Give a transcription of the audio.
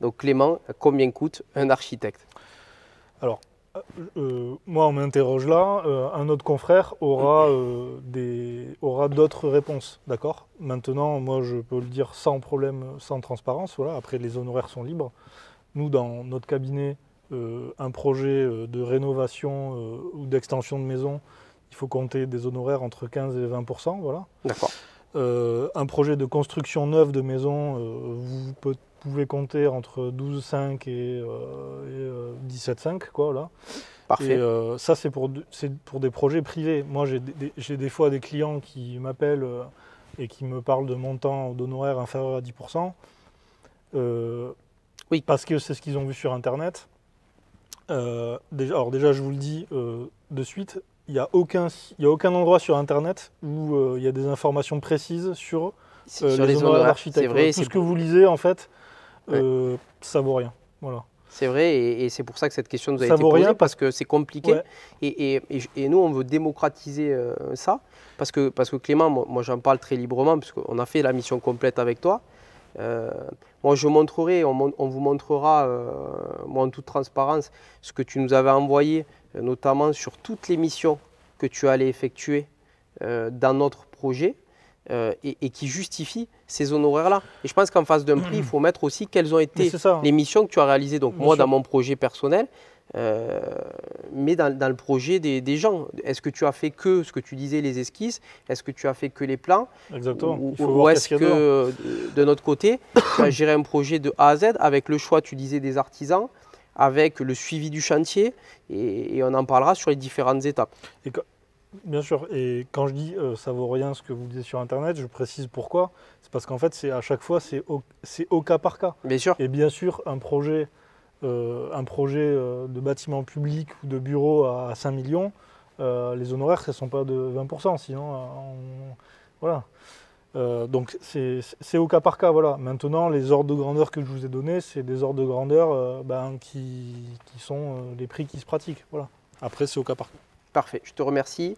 Donc Clément, combien coûte un architecte? Alors, euh, moi, on m'interroge là. Euh, un autre confrère aura, euh, des, aura d'autres réponses, d'accord? Maintenant, moi, je peux le dire sans problème, sans transparence. Voilà. Après, les honoraires sont libres. Nous, dans notre cabinet, un projet de rénovation ou d'extension de maison, il faut compter des honoraires entre 15 et 20 voilà. D'accord. un projet de construction neuve de maison, vous pouvez compter entre 12,5 et, euh, 17,5 euh, quoi là. Parfait. Et euh, ça c'est pour, pour des projets privés. Moi j'ai des, des, fois des clients qui m'appellent euh, et qui me parlent de montants d'honoraires inférieurs à 10%. oui. Parce que c'est ce qu'ils ont vu sur internet. déjà, alors déjà je vous le dis de suite, il n'y a, aucun, a aucun endroit sur internet où il y a des informations précises sur, sur les, les honoraires d'architecte. Tout ce que vous lisez en fait, euh, ça vaut rien. Voilà. C'est vrai, et, c'est pour ça que cette question nous a été posée, rien. parce que c'est compliqué. Et, et, nous, on veut démocratiser euh, ça, parce que, parce que Clément, moi, j'en parle très librement, parce qu'on a fait la mission complète avec toi. Euh, moi, je montrerai, on, vous montrera, moi en toute transparence, ce que tu nous avais envoyé, notamment sur toutes les missions que tu allais effectuer dans notre projet. Euh, et, qui justifie ces honoraires-là. Et je pense qu'en face d'un prix, il faut mettre aussi quelles ont été les missions que tu as réalisées. Donc moi, dans mon projet personnel, euh, mais dans, le projet des, gens. Est-ce que tu as fait que ce que tu disais, les esquisses? Est-ce que tu as fait que les plans? Exactement. Ou, est-ce que, de, notre côté, tu as géré un projet de A à Z avec le choix, tu disais, des artisans avec le suivi du chantier et, on en parlera sur les différentes étapes. Bien sûr, et quand je dis euh, ça vaut rien ce que vous disiez sur Internet, je précise pourquoi. C'est parce qu'en fait, c'est à chaque fois, c'est au, au, cas par cas. Bien sûr. Et bien sûr, un projet, euh, un projet euh, de bâtiment public ou de bureau à 5 millions, les honoraires, ce ne sont pas de 20%, sinon, voilà. donc c'est au cas par cas, voilà. Maintenant, les ordres de grandeur que je vous ai donnés, c'est des ordres de grandeur ben, qui, qui, sont les prix qui se pratiquent, voilà. Après, c'est au cas par cas. Parfait, je te remercie.